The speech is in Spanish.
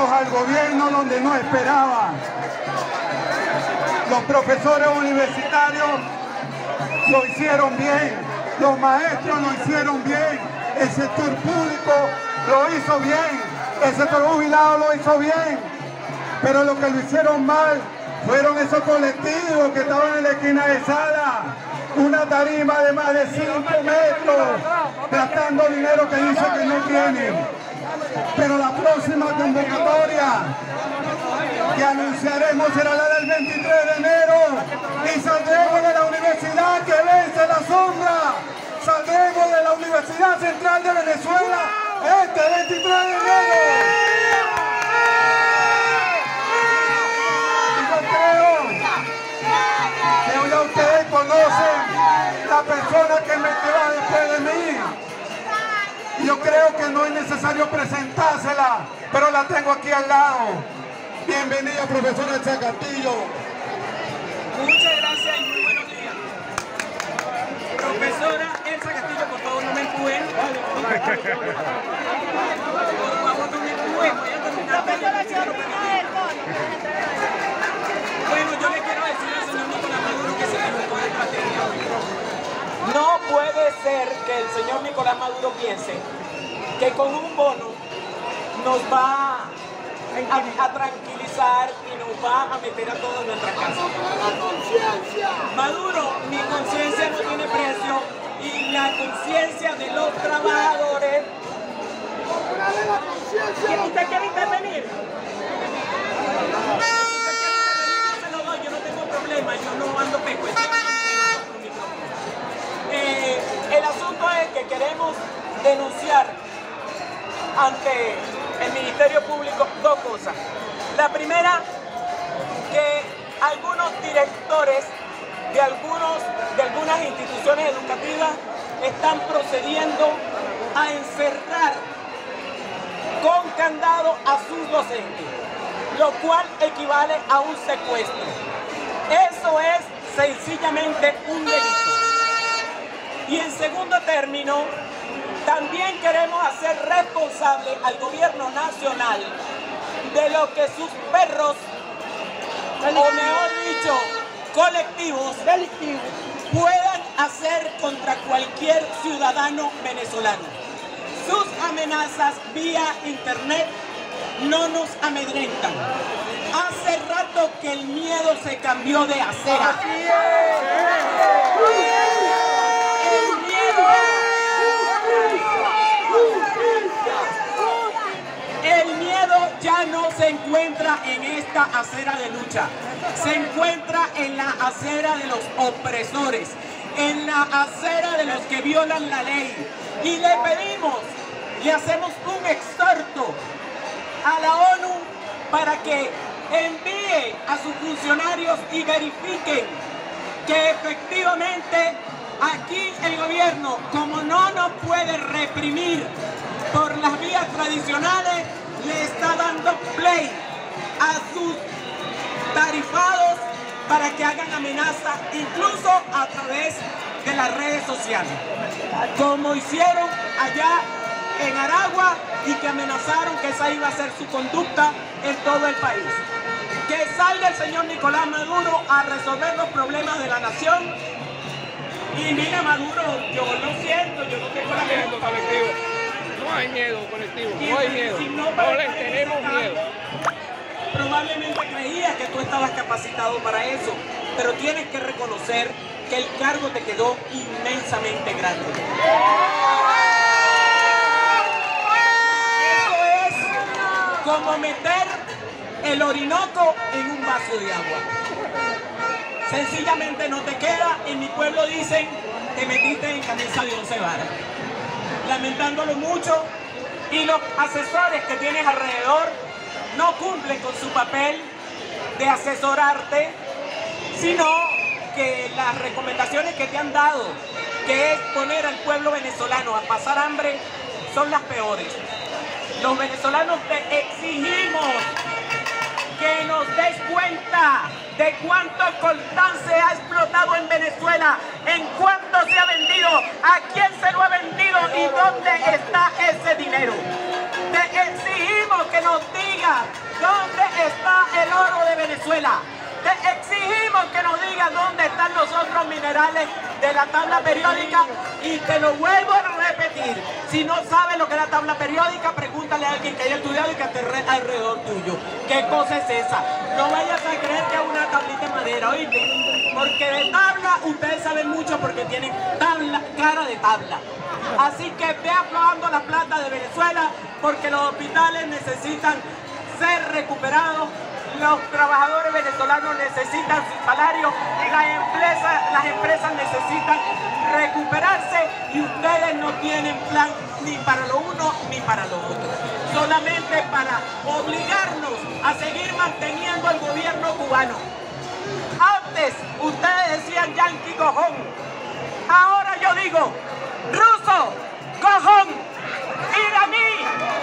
Al gobierno donde no esperaba. Los profesores universitarios lo hicieron bien, los maestros lo hicieron bien, el sector público lo hizo bien, el sector jubilado lo hizo bien, pero lo que lo hicieron mal fueron esos colectivos que estaban en la esquina de sala, una tarima de más de 5 metros, gastando dinero que dice que no tienen. Pero la próxima convocatoria que anunciaremos será la del 23 de enero y saldremos de la universidad que vence la sombra, saldremos de la Universidad Central de Venezuela este 23 de enero. Yo creo que no es necesario presentársela, pero la tengo aquí al lado. Bienvenida, profesora Elsa Castillo. Muchas gracias y muy buenos días. Profesora Elsa Castillo, por favor, no me empujen. Por favor, no me empujen. Voy a terminar. Bueno, yo le quiero decir al señor Nicolás Maduro que se equivocó de estrategia. No puede ser que el señor Nicolás Maduro piense que con un bono nos va a, a tranquilizar y nos va a meter a todos en nuestra casa. Maduro, mi conciencia no tiene precio y la conciencia de los trabajadores. ¿Usted quiere intervenir? yo no tengo problema, yo no ando peco. Eh, el asunto queremos denunciar ante el Ministerio Público dos cosas. La primera, que algunos directores de, algunos, de algunas instituciones educativas están procediendo a encerrar con candado a sus docentes, lo cual equivale a un secuestro. Eso es sencillamente un delito. Y en segundo término, también queremos hacer responsable al gobierno nacional de lo que sus perros, o mejor dicho, colectivos, puedan hacer contra cualquier ciudadano venezolano. Sus amenazas vía internet no nos amedrentan. Hace rato que el miedo se cambió de acera. El miedo. El miedo ya no se encuentra en esta acera de lucha. Se encuentra en la acera de los opresores, en la acera de los que violan la ley. Y le pedimos, le hacemos un exhorto a la ONU para que envíe a sus funcionarios y verifiquen que efectivamente aquí el gobierno, como no nos puede reprimir por las vías tradicionales, le está dando play a sus tarifados para que hagan amenazas incluso a través de las redes sociales, como hicieron allá en Aragua y que amenazaron que esa iba a ser su conducta en todo el país. Que salga el señor Nicolás Maduro a resolver los problemas de la nación. Y mira Maduro, yo lo siento, yo no tengo la miedo colectivo. No hay miedo colectivo, no hay miedo. no, les tenemos miedo. Probablemente creías que tú estabas capacitado para eso, pero tienes que reconocer que el cargo te quedó inmensamente grande. Eso es como meter el Orinoco en un vaso de agua. Sencillamente no te queda. En mi pueblo dicen te metiste en camisa de once varas. Lamentándolo mucho. Y los asesores que tienes alrededor no cumplen con su papel de asesorarte, sino que las recomendaciones que te han dado, que es poner al pueblo venezolano a pasar hambre, son las peores. Los venezolanos te exigimos que nos des cuenta de cuánto coltán se ha explotado en Venezuela, en cuánto se ha vendido, a quién se lo ha vendido y dónde está ese dinero. Te exigimos que nos diga dónde está el oro de Venezuela. Te exigimos que nos diga dónde están los otros minerales de la tabla periódica y te lo vuelvo a repetir. Si no sabes lo que es la tabla periódica, pregúntale a alguien que haya estudiado y que esté alrededor tuyo. ¿Qué cosa es esa? No vayas a creer que es una tablita de madera, ¿oíste? Porque de tabla ustedes saben mucho porque tienen tabla, cara de tabla. Así que ve aflojando la plata de Venezuela porque los hospitales necesitan ser recuperados los trabajadores venezolanos necesitan su salario, las empresas, las empresas necesitan recuperarse y ustedes no tienen plan ni para lo uno ni para lo otro. Solamente para obligarnos a seguir manteniendo el gobierno cubano. Antes ustedes decían yanqui cojón. Ahora yo digo ruso, cojón, iraní.